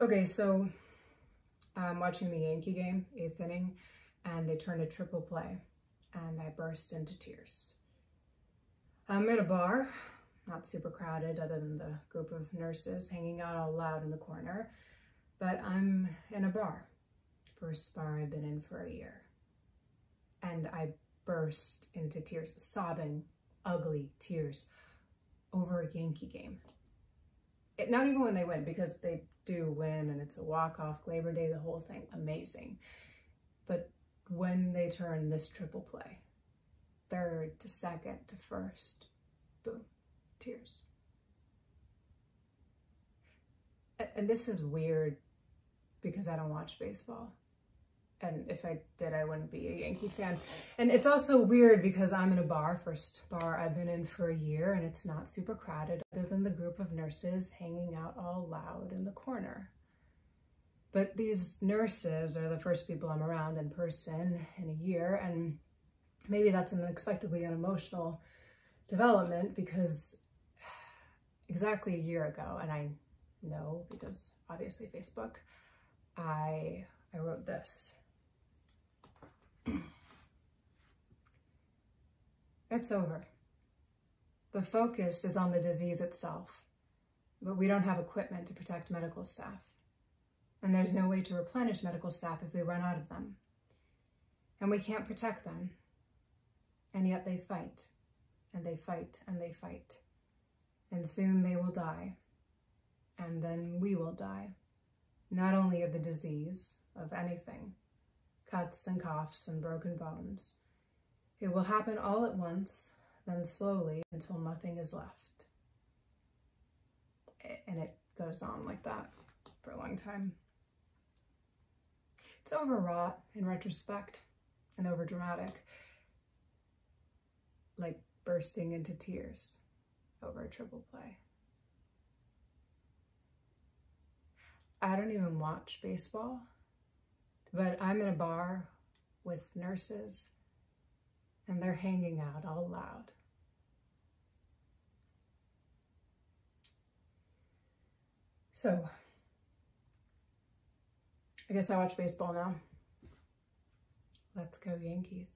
Okay, so I'm watching the Yankee game, eighth inning, and they turned a triple play, and I burst into tears. I'm at a bar, not super crowded other than the group of nurses hanging out all loud in the corner, but I'm in a bar, first bar I've been in for a year. And I burst into tears, sobbing, ugly tears over a Yankee game. It, not even when they win, because they do win and it's a walk-off, Labor Day, the whole thing, amazing. But when they turn this triple play, third to second to first, boom, tears. And this is weird because I don't watch baseball. And if I did, I wouldn't be a Yankee fan. And it's also weird because I'm in a bar, first bar I've been in for a year, and it's not super crowded other than the group of nurses hanging out all loud in the corner. But these nurses are the first people I'm around in person in a year, and maybe that's an unexpectedly unemotional development because exactly a year ago, and I know because obviously Facebook, I I wrote this. It's over. The focus is on the disease itself, but we don't have equipment to protect medical staff. And there's no way to replenish medical staff if we run out of them. And we can't protect them. And yet they fight, and they fight, and they fight. And soon they will die. And then we will die. Not only of the disease, of anything, cuts and coughs and broken bones. It will happen all at once, then slowly until nothing is left. And it goes on like that for a long time. It's overwrought in retrospect and overdramatic, like bursting into tears over a triple play. I don't even watch baseball, but I'm in a bar with nurses and they're hanging out all loud. So, I guess I watch baseball now. Let's go Yankees.